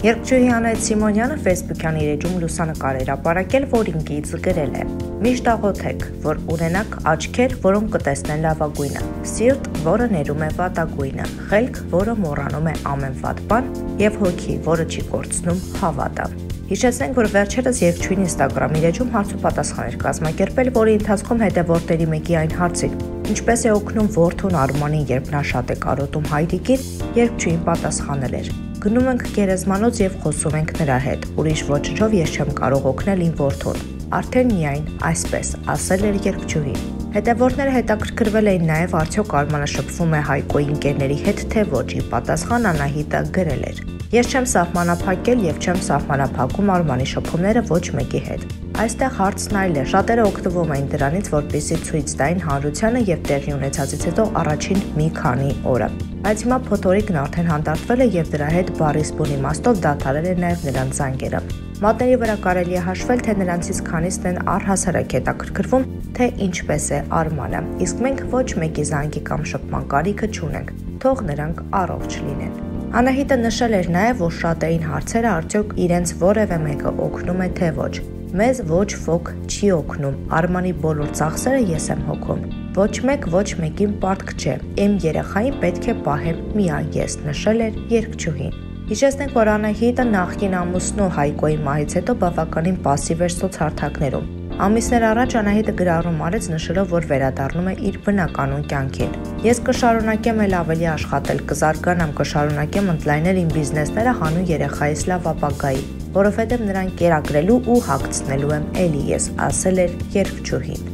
Երկչուհի Անետ Սիմոնյանը Facebook-յան իր էջում լուսանկար էր ապարակել, որ ինքից գրել է. Միշտ աղոթեք, որ ունենաք աչքեր, որոնք կտեսնեն լավագույնը, սիրտ, որը ներում է վատագույնը, խելք, որը մոռանում է ամեն վատ բան, եւ հոգի, որը չի կորցնում հավատը։ Հիշեցնենք, որ վերջերս Երկչույն Instagram իր էջում հարց ու պատասխան էր կազմակերպել, որի ընթացքում հետևորդների մեկի այն հարցին. Ինչպես է օգնում որդուն Արմանին, երբ նա շատ է կարոտում հայրիկին, Երկչույն պատասխանել էր. Գնում ենք գերեզմանոց եւ խոսում ենք նրա հետ։ Ուրիշ ոչնչով ես չեմ կարող օգնել իմ որդուն։ Արդեն միայն այսպես, ասել էր Երկչուհին։ Հետևորդները հետաքրքրվել էին նաև արդյոք Արմանը շփվում է Հայկոյի ընկերների հետ թե ոչ։ Ի պատասխան Անահիտը գրել էր. Ես չեմ սահմանափակել եւ չեմ սահմանափակում Արմանի շփումները ոչ մեկի հետ։ Այստեղ հարցն այլ է։ Շատերը օգտվում էին դրանից, որպեսզի ցույց տային հանրությանը եւ տեղի ունեցածից հետո առաջին մի քանի օրը։ Բայց հիմա փոթորիկն արդեն հանդարտվել է եւ դրա հետ բարիս բուն իմաստով դադարել է նաեւ նրանց զանգերը։ Մատների վրա կարելի է հաշվել, թե նրանցից քանիսն են առհասարակ հետաքրքրվում, թե ինչպես է Արմանը։ Իսկ մենք ոչ մեկի զանգի կամ շփման կարիքը չունենք։ Թող նրանք առողջ լինեն։ Անահիտը նշել էր նաև, որ շատ էին հարցերը արդյոք իրենց որևէ մեկը օգնում է թե ոչ։ Մեզ ոչ ոք չի օգնում։ Արմանի բոլոր ծախսերը ես եմ հոգում։ Ոչ մեկ ոչ մեկին պարտք չէ։ Իմ երեխային պետք է պահեմ միայն ես, նշել էր երկչուհին։ Հիշեցնենք, որ Անահիտը նախկին ամուսնու Հայկոյի մահից հետո բավականին пассив էր սոցհարթակներում։ Ամիսներ առաջ Անահիտը գրառում արեց նշելով, որ վերադառնում է իր բնականոն կյանքին։ Ես կշարունակեմ էլ ավելի աշխատել, կզարգանամ, կշարունակեմ ընդլայնել իմ բիզնեսները հանուն երեխայիս լավ ապագայի, որովհետև նրան կերակրելու ու հագցնելու եմ, էլի ես ասել էր երկչուհին։